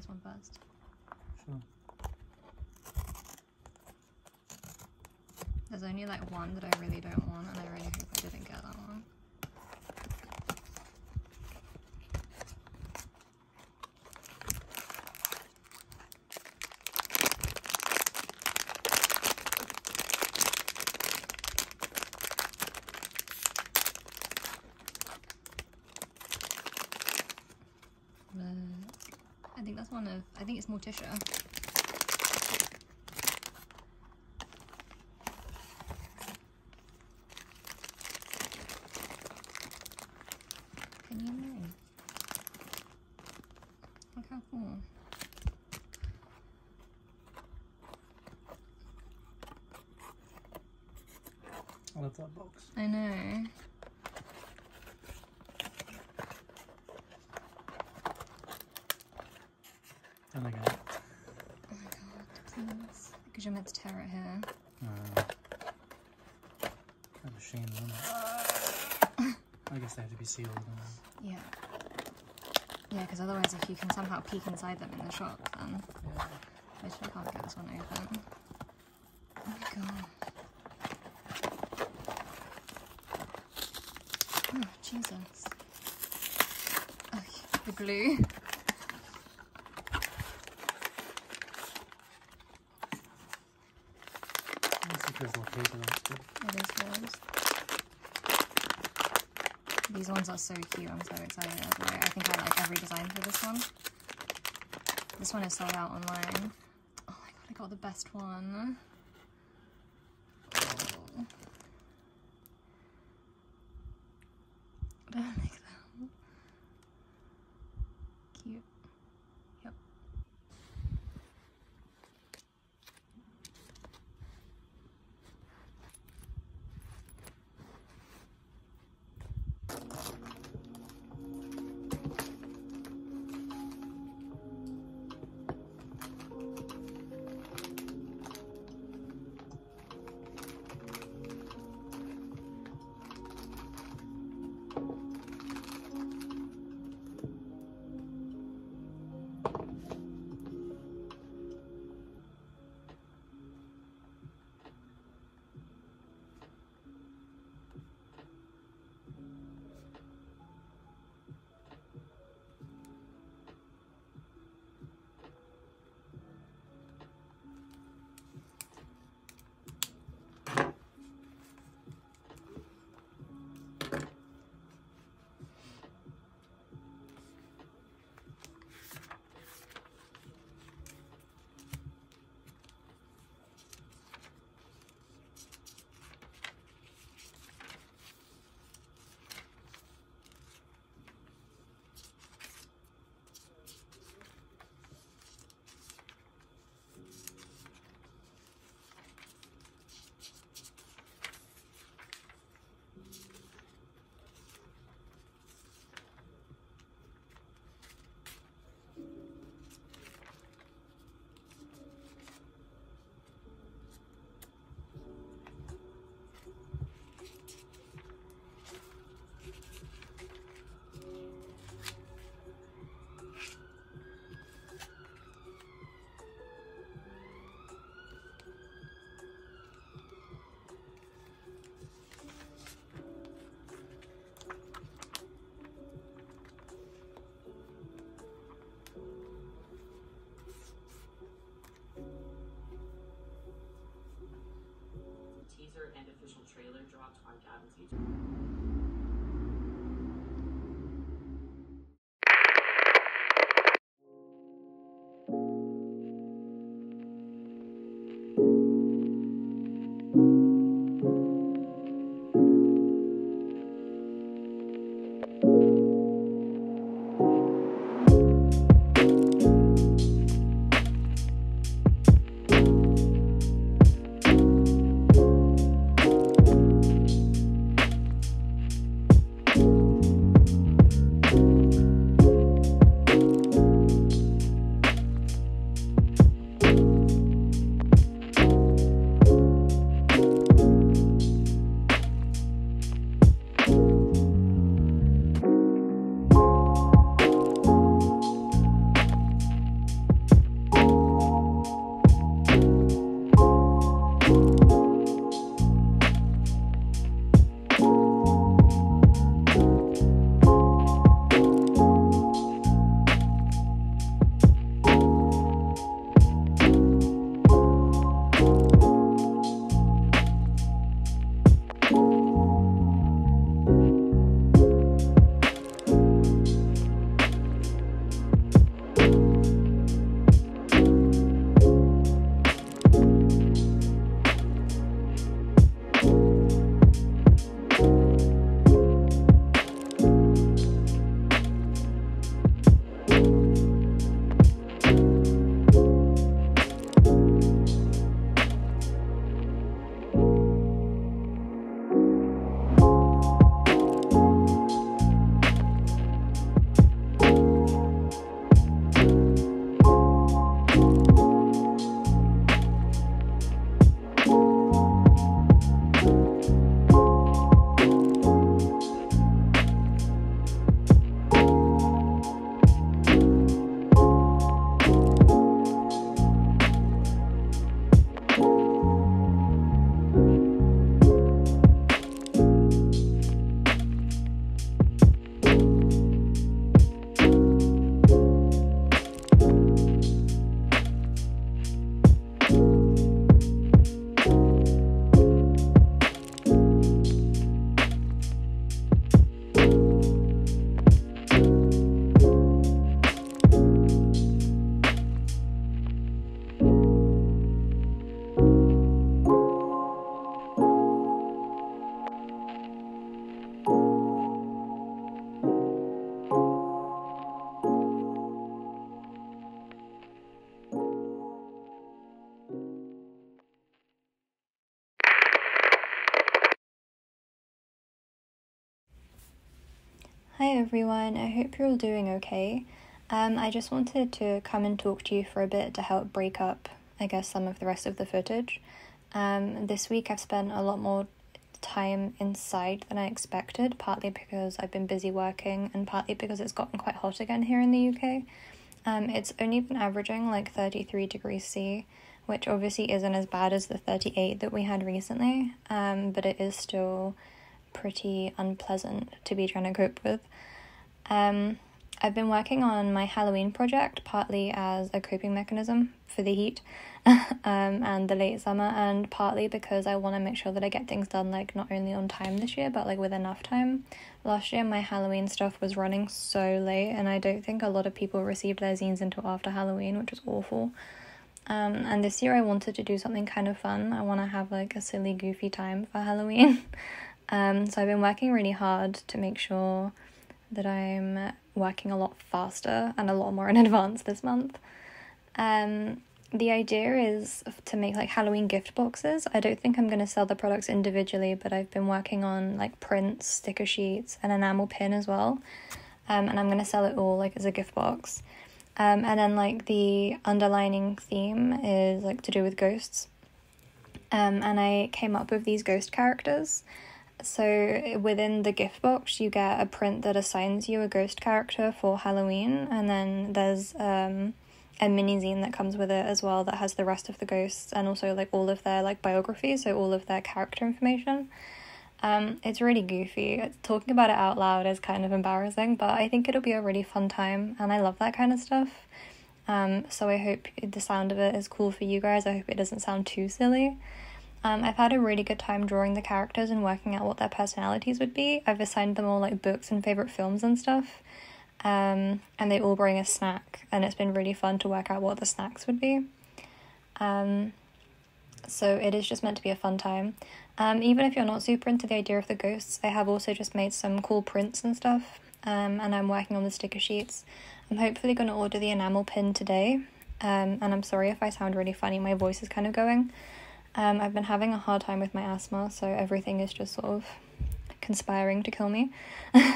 this one first. Sure. There's only like one that I really don't want, and I really hope I didn't get that one. Think that's one of, I think it's Morticia. Can you move? Look how cool. I love that box. I know. And again. Oh my god, please. Because you're meant to tear it here. Uh, kind of shame, isn't it? I guess they have to be sealed. And, Yeah. Yeah, because otherwise if you can somehow peek inside them in the shop, then yeah. I can't get this one open. Oh my god. Oh, Jesus. Oh, the glue. Good. It oh, is yours. These ones are so cute. I'm so excited. I think I like every design for this one. This one is sold out online. Oh my god, I got the best one. Oh. Everyone, I hope you're all doing okay. Um, I just wanted to come and talk to you for a bit to help break up, I guess, some of the rest of the footage. Um, this week I've spent a lot more time inside than I expected, partly because I've been busy working and partly because it's gotten quite hot again here in the UK. Um, it's only been averaging like 33 degrees C, which obviously isn't as bad as the 38 that we had recently, um, but it is still pretty unpleasant to be trying to cope with. Um, I've been working on my Halloween project partly as a coping mechanism for the heat um, and the late summer, and partly because I want to make sure that I get things done like not only on time this year but like with enough time. Last year, my Halloween stuff was running so late, and I don't think a lot of people received their zines until after Halloween, which was awful. Um, and this year, I wanted to do something kind of fun. I want to have like a silly, goofy time for Halloween. um, so I've been working really hard to make sure that I'm working a lot faster and a lot more in advance this month. Um, the idea is to make like Halloween gift boxes. I don't think I'm going to sell the products individually, but I've been working on like prints, sticker sheets, and enamel pin as well. Um, and I'm going to sell it all like as a gift box. Um, and then like the underlining theme is like to do with ghosts. Um, and I came up with these ghost characters. So within the gift box, you get a print that assigns you a ghost character for Halloween, and then there's um, a mini zine that comes with it as well that has the rest of the ghosts and also like all of their like biographies, so all of their character information. Um, it's really goofy. Talking about it out loud is kind of embarrassing, but I think it'll be a really fun time, and I love that kind of stuff. Um, so I hope the sound of it is cool for you guys. I hope it doesn't sound too silly. Um, I've had a really good time drawing the characters and working out what their personalities would be. I've assigned them all like books and favorite films and stuff. Um, and they all bring a snack, and it's been really fun to work out what the snacks would be. Um, so it is just meant to be a fun time. Um, even if you're not super into the idea of the ghosts, I have also just made some cool prints and stuff. Um, and I'm working on the sticker sheets. I'm hopefully going to order the enamel pin today. Um, and I'm sorry if I sound really funny, my voice is kind of going. Um, I've been having a hard time with my asthma, so everything is just sort of conspiring to kill me.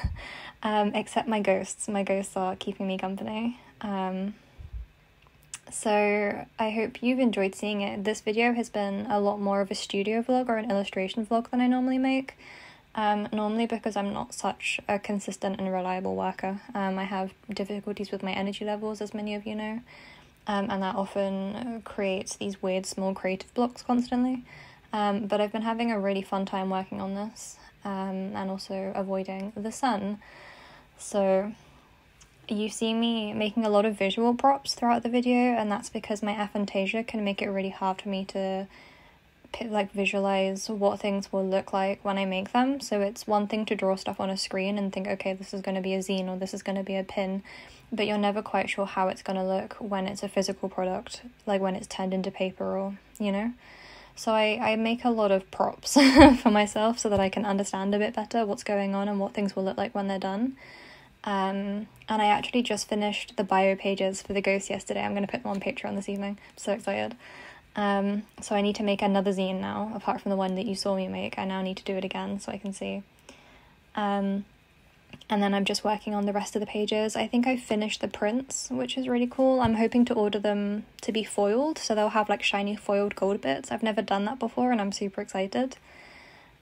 um, except my ghosts. My ghosts are keeping me company. Um, so I hope you've enjoyed seeing it. This video has been a lot more of a studio vlog or an illustration vlog than I normally make. Um, normally because I'm not such a consistent and reliable worker. Um, I have difficulties with my energy levels, as many of you know um, and that often creates these weird small creative blocks constantly. Um, but I've been having a really fun time working on this. um, and also avoiding the sun. So you see me making a lot of visual props throughout the video, and that's because my aphantasia can make it really hard for me to like visualize what things will look like when I make them. So it's one thing to draw stuff on a screen and think, okay, this is going to be a zine or this is going to be a pin, but you're never quite sure how it's going to look when it's a physical product, like when it's turned into paper or, you know. So I, I make a lot of props for myself so that I can understand a bit better what's going on and what things will look like when they're done. Um, and I actually just finished the bio pages for the ghost yesterday. I'm going to put them on Patreon this evening. I'm so excited. Um, so I need to make another zine now, apart from the one that you saw me make. I now need to do it again so I can see. Um, and then I'm just working on the rest of the pages. I think I finished the prints, which is really cool. I'm hoping to order them to be foiled, so they'll have like shiny foiled gold bits. I've never done that before, and I'm super excited.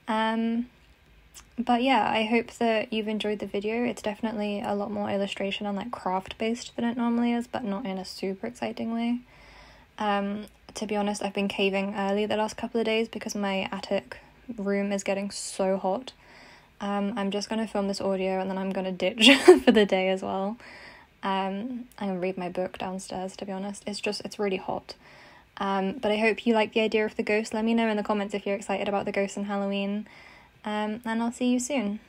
Um, but yeah, I hope that you've enjoyed the video. It's definitely a lot more illustration and like craft based than it normally is, but not in a super exciting way. Um, to be honest, I've been caving early the last couple of days because my attic room is getting so hot. Um, I'm just gonna film this audio and then I'm gonna ditch for the day as well. Um, I'm gonna read my book downstairs. To be honest, it's just it's really hot. Um, but I hope you like the idea of the ghost. Let me know in the comments if you're excited about the ghost and Halloween. Um, and I'll see you soon.